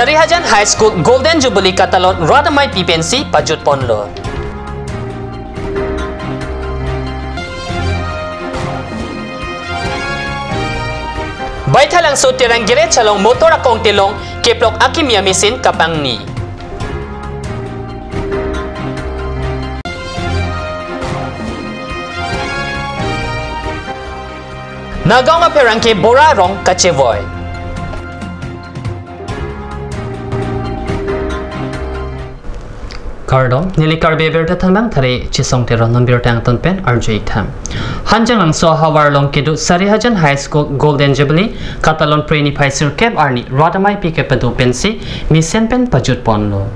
Sarihajan High School Golden Jubilee Katalon Radamay PPNC Pajut Ponlo. Baitalang so tirang gire chalong motor akong tilong keplok akimia misin kapang ni. Nagaw nga perang ke borarong kachevoy. Cardo, nili karbe berta tanbang tari chisong tero non berta ang pen RJ Tam. Hanjang lang so hawar long kidu Sarihajan High School Golden Jubilee Katalon Preni Paisir Keb Arni Rodamai Pike Padu Pensi Misen Pen Pajut Ponlo.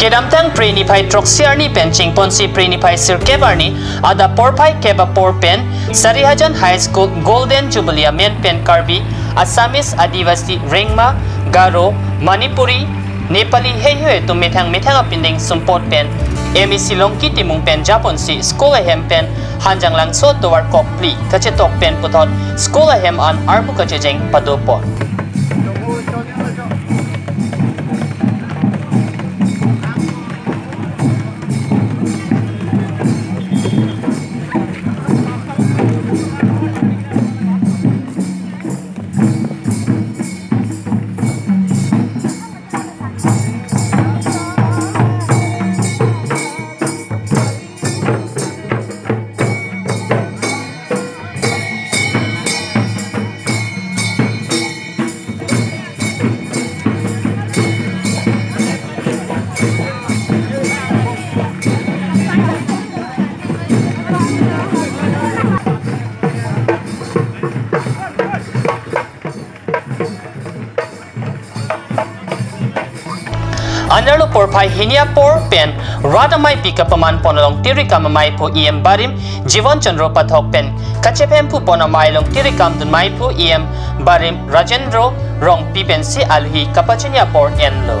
Kedamtang preni pai troksiarni pen chingpon si preni pai sirke barni ada porpai keba por pen Sarihajan High School Golden Jubilee men pen karbi Assamese Adivasi Rengma Garo Manipuri Nepali हेह्युए तुमे थैंग मेथांगा पिंदिंग सुम्पोट पेन एमी सिलोंग की तिमुंग पेन जापन सी स्कूल हेम पेन हांजांग लांग सो तोवार कॉक प्ली कचे तोक पेन पुथोन स्कूल हेम आन आरबु कचे जेंग पदोपोर Anarlo por pai hinia por pen radamai pika paman ponalong tirikam mai po iem barim jivan chandro pathok pen kachepem pu ponamai long tirikam dun mai po iem barim rajendro rong pipen si alhi kapachinia por enlo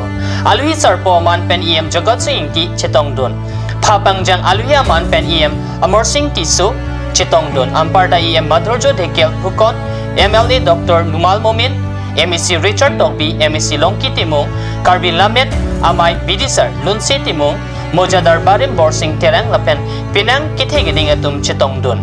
alhi sarpo man pen iem jagat sing ki chetong dun phapang jang alhi man pen iem amor sing ti su chetong dun amparda iem madrojo dekel phukon MLA Dr. Numal Momin MEC Richard Tokbi, MEC Longki Timung, Karbi Lamet, Amai Bidisar, Lunsi Timung, Mojadar Barim Borsing Terang Lapen, Pinang Kitigiding Atum Chitong Dun.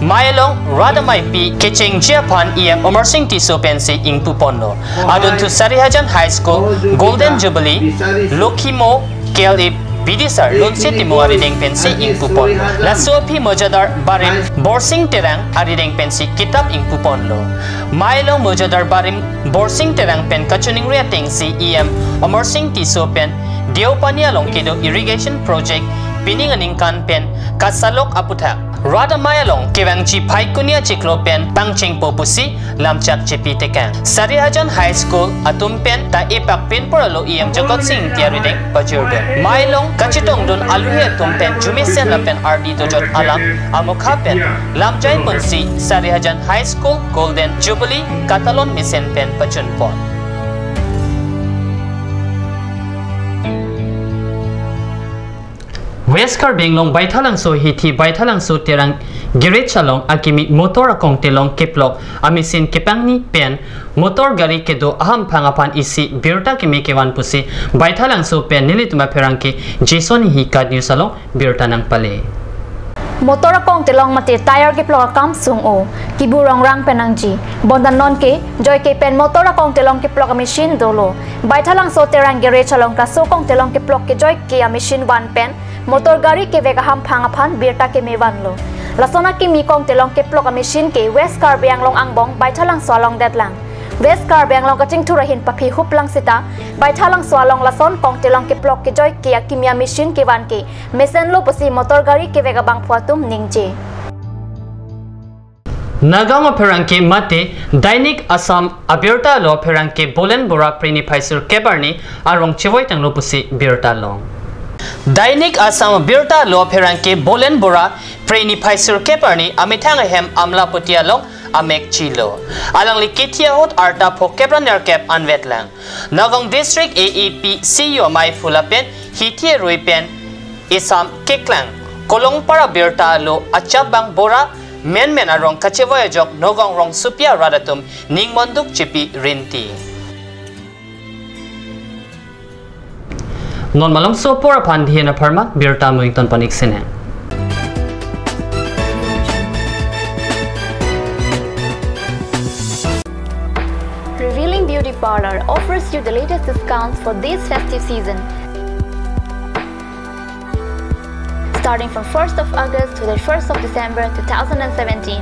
Mayalong Radamai Pi Kiching Japan EM Omar Singh Tiso Pensi Ing Pupono. Adun to Sarihajan High School, Golden Jubilee, Lokimo, KLA বিদেশার লুনসিটি মুয়ারি রেং পেন্সি ইং coupon. লা Sophie মজাদার বারিম বর্সিং তেরাং আরি রেং পেন্সি কিতাব ইং কুপন লো। মাইলো মজাদার বারিম বর্সিং তেরাং পেন কাচুনিং রিয়া টেংসি ইএম অমর সিং টি দেওপানিয়া লঙ্কিদো irrigation project bininga ningkan pen ka salok aputha rada mayalong kewangchi phaikunia chiklo pen pangching popusi lamchak chepi teka sarihajan high school atum pen ta epak pen poralo iam jokot sing tiari de pajurde mayalong kachitong dun aluhe tum pen jumisen Lapen rd to alam amokha pen. Lamchai punsi sarihajan high school golden jubilee katalon misen pen pachun pon. West Carbing baithalang so hiti baithalang so terang giret akimi motor akong telong kiplok amisin kipangni pen motor gari kedo aham phangapan isi birta kimi kewan pusi baithalang so pen nilituma perang ki jason hi kad new birta nang pale motor kong telong mate tire ke plok kam sung o kibu rong rang penang ji bondan non ke joy ke pen motor kong telong ke plok machine dolo baithalang so terang gere chalong ka so kong telong ke plok ke joy ke machine one pen motor gari ke vega ham phanga phan birta ke mewan lo lasona ki mi kong telong ke plok machine ke west car biang long angbong baithalang swalong datlang west car biang long kaching thura hin paphi hup lang sita baithalang swalong lason kong telong ke plok ke joy ke kimia machine ke wan ke mesen lo pasi motor gari ke vega bang phuatum ningje Nagawa perangke mate Dainik Assam Abirta lo perangke Bolen Bora Prini Paisur Kebarni arong chewai tang lo pusi Birta long. Dainik Assam Birta lo perangke Bolen Bora Prini Paisur Kebarni amitang hem amla putia long amek chilo. Alang likitia hot arta po kebran kep anvet lang. Nagong District AEP CEO mai fulapen hitie ruipen isam keklang. Kolong para Birta lo achabang bora men men arong kachevoya jok nogong rong supia radatum ning monduk chipi rinti. Non Revealing Beauty Parlor offers you the latest discounts for this festive season. Starting from 1st of August to the 1st of December 2017.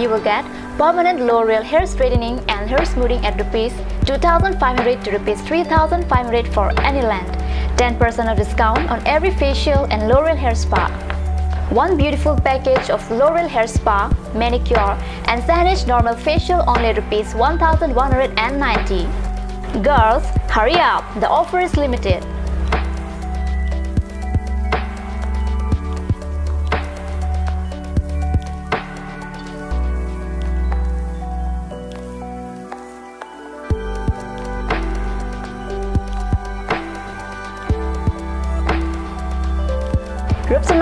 You will get permanent L'Oreal hair straightening and hair smoothing at rupees 2500 to rupees 3500 for any length. 10% of discount on every facial and L'Oreal hair spa. One beautiful package of L'Oreal Hair Spa, Manicure and Sanish Normal Facial only rupees 1190. Girls, hurry up, the offer is limited.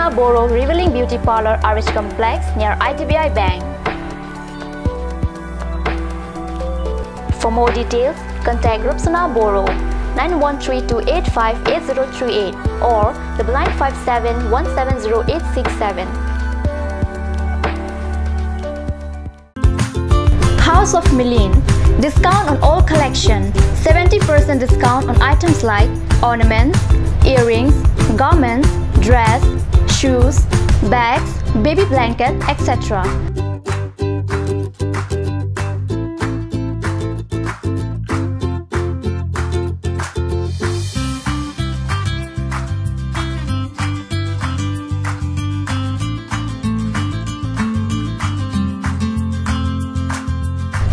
Rupsana Boro Revealing Beauty Parlor RH Complex near IDBI Bank. For more details, contact Rupsana Boro 9132858038 or the blind 57170867. House of Milene Discount on all collection 70% discount on items like ornaments, earrings, garments, dress, shoes, bags, baby blanket, etc.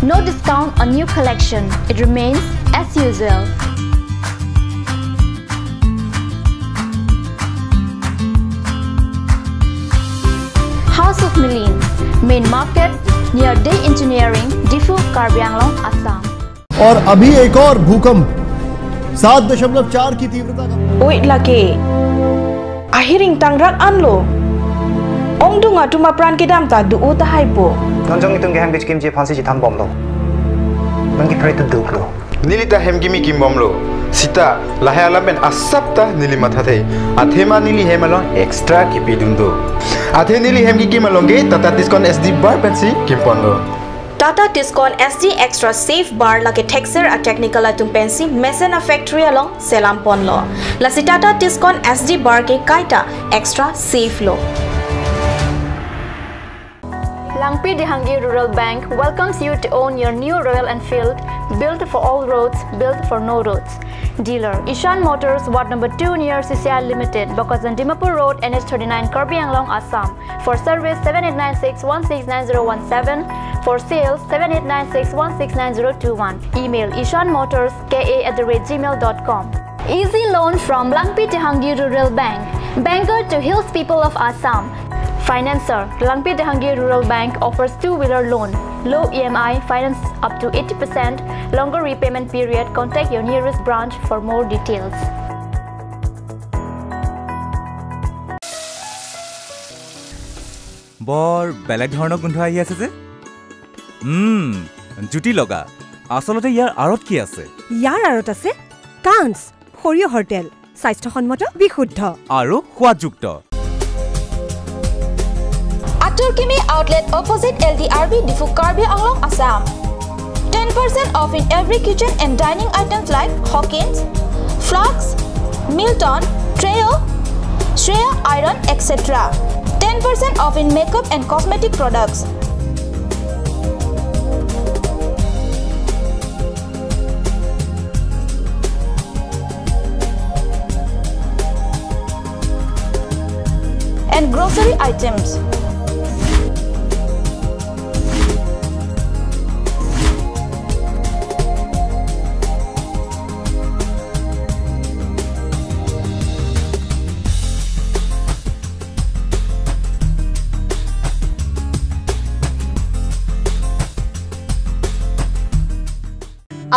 No discount on new collection. It remains as usual. Main market near the engineering Diphu Karbi Anglong Assam और अभी एक और भूकंप सात दशमलव चार की तीव्रता का ओइट लगे आहिरिंग तंगरक अनलो ओंग दुंगा तुमा प्राण के दाम ता दुओ ता हाइपो नंजोंग इतने हम बिच किम जे फांसी जी थाम बम लो मंगी की दुख लो नीलिता हम किमी किम बम लो Sita, Lahala ben asapta nili nilimatate. Athema nili hemalon extra kipi dundo. Athe nili hemki kimalonge, tata tiskon SD bar pensi kimpondo. Tata discon SD extra safe bar like a texer a technical atum pensi, messen a factory along selam ponlo. Lasi Tata discon SD bar ke kaita extra safe lo. Langpi Dehangi Rural Bank welcomes you to own your new Royal Enfield, built for all roads, built for no roads. Dealer Ishan Motors, Ward Number 2 near CCI Limited, Bokajan Dimapur Road, NH39, Karbi Anglong, Assam. For service 7896169017. For sales 7896169021. Email ishanmotors.ka at the rate gmail.com. Easy loan from Langpi Dehangi Rural Bank. Banker to hills people of Assam. Financer, Langpi Dehangi Rural Bank offers two-wheeler loan, low EMI, finance up to 80%, longer repayment period. Contact your nearest branch for more details. বৰ বেলেগ ধৰণৰ গোন্ধ আহি আছে যে জুতি লগা আচলতে ইয়াৰ আঁৰত কি আছে ইয়াৰ আঁৰত আছে কাঞ্চ সৰিয়হৰ তেল স্বাস্থ্যসন্মত বিশুদ্ধ আৰু সোৱাদযুক্ত Atur Kimi Outlet opposite LDRB Diphu Karbi Anglong, Assam. 10% off in every kitchen and dining items like Hawkins, Flax, Milton, Treo, Shreya Iron, etc. 10% off in makeup and cosmetic products. And grocery items.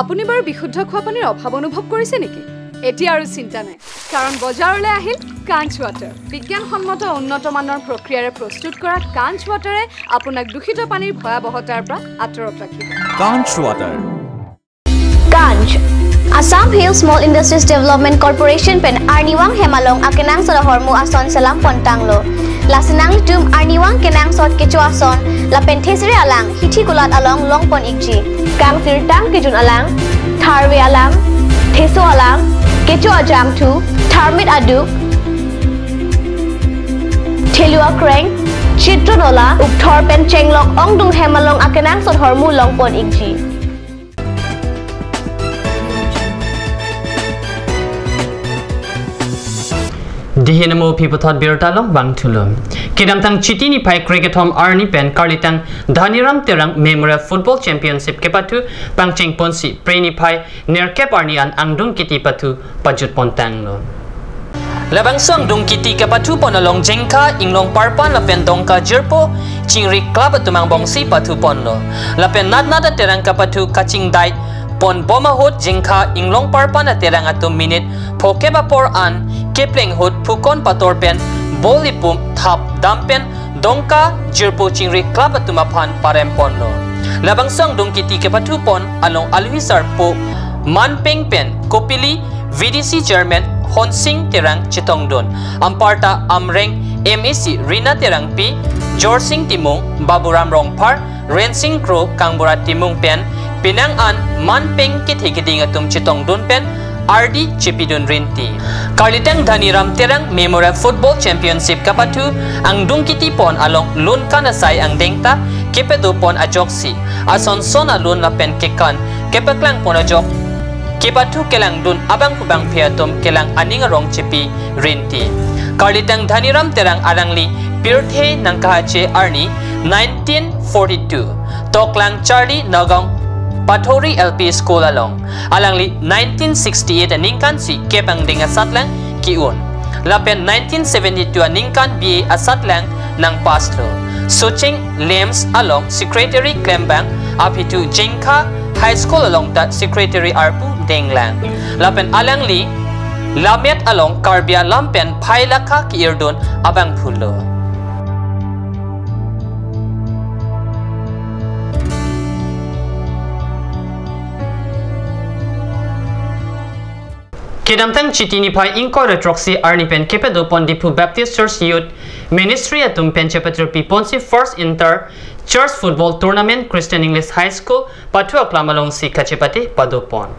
আপুনি বাৰু বিশুদ্ধ খোৱা পানীৰ অভাৱ অনুভৱ কৰিছে নেকি? এতিয়া আৰু চিন্তা নাই। কাৰণ বজাৰলৈ আহিল কাঞ্চ ৱাটাৰ বিজ্ঞানসন্মত উন্নত মানৰ প্ৰক্ৰিয়াৰে প্ৰস্তুত কৰা কাঞ্চ ৱাটাৰে আপোনাক দূষিত পানীৰ ভয়াৱহতাৰ পৰা আঁতৰত ৰাখিব। কাঞ্চ ৱাটাৰ Ganj. Assam Hill Small Industries Development Corporation pen Arniwang Hemalong akenang sorohormu ason selam pontanglo. Lasenang tum Arniwang kenang sot kecu ason lapen tesri alang hiti kulat along long pon ikji. Kang sirtang kejun alang, tarwe alang, teso alang, kecu ajam tu, tarmit aduk, telua kreng, চিত্রনলা উত্তর পেন চেংলক অংডুং হেমালং আকেনাং সর হরমু লংপন ইগজি long pon ikji. Dihinamo piputot birtalong bang tulum. Kidam tang chiti ni pai cricket home arni pen karlitang dhaniram terang memorial football championship ke patu pang cheng ponsi preni pai ner kep arni an angdung kiti patu pajut pontang lo. Labang suang dung kiti ke patu ponalong jengka inglong parpan lapen dongka jerpo chingri club tumang bongsi patu ponlo. Lapen nat nada terang ke patu kaching dai pon boma hot jingka inglong parpan na terang atum minute pokeba por an kepling hot pukon pator pen bolipum thap dampen dongka jirpo chingri club atuma phan parem ponno labang sang dongki ti ke patu pon along alwisar po manpeng pen kopili VDC chairman Honsing Terang Chitongdon Amparta Amreng MAC Rina Terang P Jorsing Timung Baburam Rongpar Rensing Kro Kangbura Timung Pen Pinang An Manpeng Kithikiding Atum Chitongdon Pen RD Chipidun Rinti. Karlitang Dhaniram Terang Memorial Football Championship kapatu ang dungkiti pon along lun kanasay ang dengta kepedo pon ajoksi ason sona lun na pen kekan kepeklang pon ajok kipatu kelang dun abang kubang piatum kelang aning rong chipi rinti. Karlitang Dhaniram Terang arangli Pirthe Nangkahache Arni 1942 Toklang Charlie Nagong Pathori LP School along. Alangli 1968 ningkan si Kepang Dinga Satlang Kiun. Lapen 1972 ningkan BA Asatlang ng Paslo. Suching Lems along Secretary Klembang apitu Jingka High School along that Secretary Arpu Denglang. Lapen alangli Lamet along Karbia Lampen Pailaka Kiirdun Abang Pulo. Kidamtang chitini pai inko retroxy arni pen kepedo pon dipu Baptist Church Youth Ministry atum pen chepetro piponsi first inter Church Football Tournament Christian English High School patu aklamalong si kachepati padopon.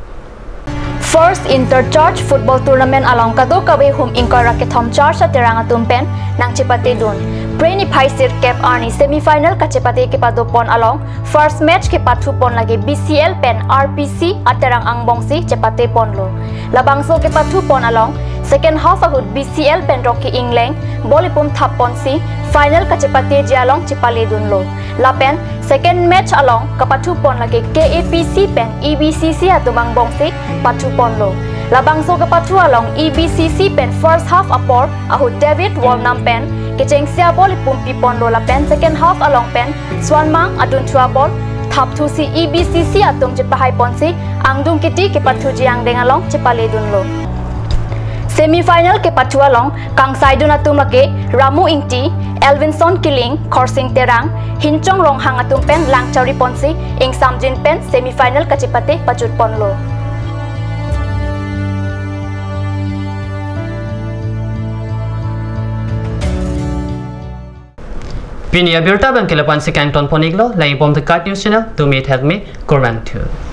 First Inter-Church Football Tournament along kado kawe hum ingkar rakethom char sa teranga tumpen nang chipate dun. Brainy Pisces Cap Arni semi-final kacepati ke padu pon along first match ke patu pon lagi BCL pen RPC aterang ang bongsi cepate pon lo. Labang so ke patu pon along second half agud BCL pen Rocky England boli pun thap pon si final kacepati jialong cipale dun. Lapen second match along kapatu pon lagi KAPC pen EBCC atumang bongsi patu pon lo. labangso so ke along EBCC pen first half apor ahu David Walnam pen kecheng sia bol pumpi pon lo la pen second half along pen Swanmang adun chua bol thap thu si EBCC atum che pahai pon si angdung kiti ke patu jiang deng along che pale dun lo. Semi-final ke patu along kang saidun atum lake Ramu Ingti, Elvinson Kiling, Korsing Terang, Hinchong Rong hang atum pen lang chari pon si ing samjin pen semi-final kachipate pachut pon Beni ya bir tabankilepansi Kangton Poniglo, Laibom the Cat News Channel, to meet help me, Kurman 2.